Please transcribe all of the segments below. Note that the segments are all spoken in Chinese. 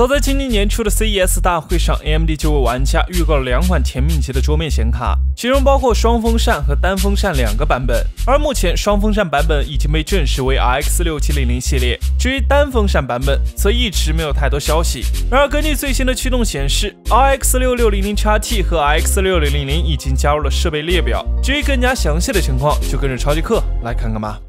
早在今年年初的 CES 大会上，AMD 就为玩家预告了两款甜品级的桌面显卡，其中包括双风扇和单风扇两个版本。而目前双风扇版本已经被证实为 RX 六七零零系列，至于单风扇版本，则一直没有太多消息。然而，根据最新的驱动显示，RX 六六零零 XT 和 RX 六零零零已经加入了设备列表。至于更加详细的情况，就跟着超级课来看看吧。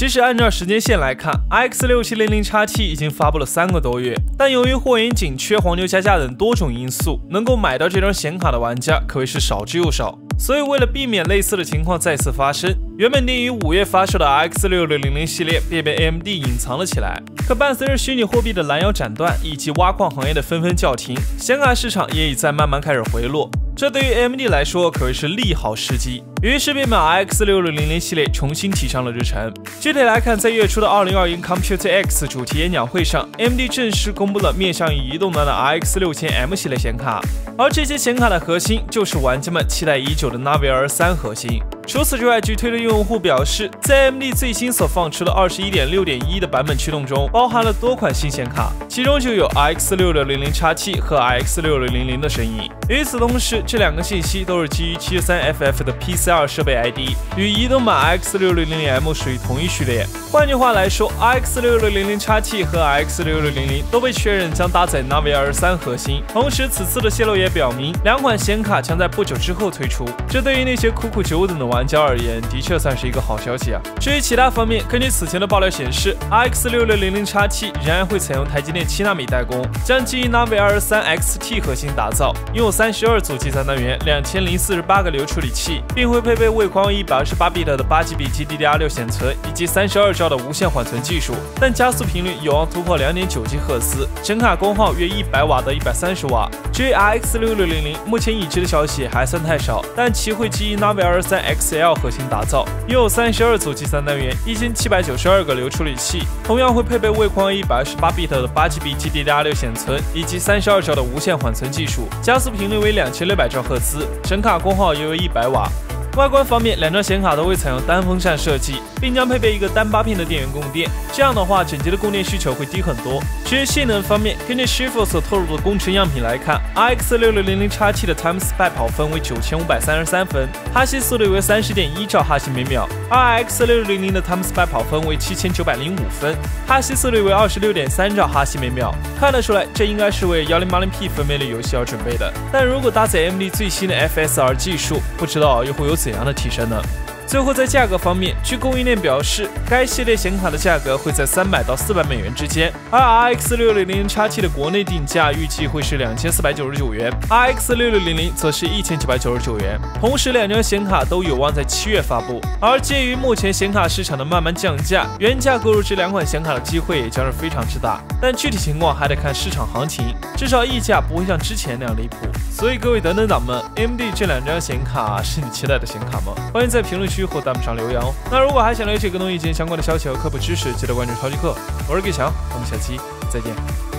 其实按照时间线来看，X 六七零零 XT 已经发布了三个多月，但由于货源紧缺、黄牛加价等多种因素，能够买到这张显卡的玩家可谓是少之又少。所以为了避免类似的情况再次发生，原本定于五月发售的 X 六六零零系列便被 AMD 隐藏了起来。可伴随着虚拟货币的拦腰斩断以及挖矿行业的纷纷叫停，显卡市场也已在慢慢开始回落。这对于 AMD 来说可谓是利好时机，于是便把 X 六六零零系列重新提上了日程。具体来看，在月初的二零二一 Computer X 主题演讲会上，AMD 正式公布了面向移动端的 RX 六千 M 系列显卡，而这些显卡的核心就是玩家们期待已久的 Navi R 三核心。除此之外，据推特用户表示，在 AMD 最新所放出的二十一点六点一的版本驱动中，包含了多款新显卡，其中就有 X 六六零零 x 七和 X 六六零零的身影。与此同时，这两个信息都是基于七十三 FF 的 PC2 设备 ID，与移动版 X 六六零零 M 属于同一序列。换句话来说，X 六六零零 XT 和 X 六六零零都被确认将搭载 Navi R 三核心。同时，此次的泄露也表明，两款显卡将在不久之后推出。这对于那些苦苦久等的玩家而言，的确算是一个好消息啊。至于其他方面，根据此前的爆料显示，X 六六零零 XT 仍然会采用台积电七纳米代工，将基于 Navi R 三 XT 核心打造，拥有三十二组计算单元、两千零四十八个流处理器，并会配备位宽一百二十八 bit 的八 GB GDDR 六显存以及三十二兆的无线缓存技术，但加速频率有望突破两点九吉赫兹，显卡功耗约一百瓦到一百三十瓦。至于 RX 六六零零，目前已知的消息还算太少，但其会基于 Navi R 三 X。CL 核心打造，拥有三十二组计算单元，一千七百九十二个流处理器，同样会配备位宽一百二十八 bit 的八 GB GDDR6 显存以及三十二兆的无线缓存技术，加速频率为两千六百兆赫兹，显卡功耗约为一百瓦。外观方面，两张显卡都会采用单风扇设计，并将配备一个单八片的电源供电。这样的话，整机的供电需求会低很多。至于性能方面，根据 s h i f o 所透露的工程样品来看，RX 六六零零 XT 的 Time Spy 跑分为九千五百三十三分，哈希速率为三十点一兆哈希每秒。RX 六六零零的 Time Spy 跑分为七千九百零五分，哈希速率为二十六点三兆哈希每秒。看得出来，这应该是为幺零八零 P 分辨率游戏而准备的。但如果搭载 AMD 最新的 FSR 技术，不知道又会有。怎样的提升呢？最后，在价格方面，据供应链表示，该系列显卡的价格会在三百到四百美元之间，而 RX 六六零零 XT 的国内定价预计会是两千四百九十九元，RX 六六零零则是一千九百九十九元。同时，两张显卡都有望在七月发布。而鉴于目前显卡市场的慢慢降价，原价购入这两款显卡的机会也将是非常之大。但具体情况还得看市场行情，至少溢价不会像之前那样离谱。所以各位等等党们，AMD 这两张显卡是你期待的显卡吗？欢迎在评论区。或弹幕上留言哦。那如果还想了解更多一些相关的消息和科普知识，记得关注超级课。我是给强，我们下期再见。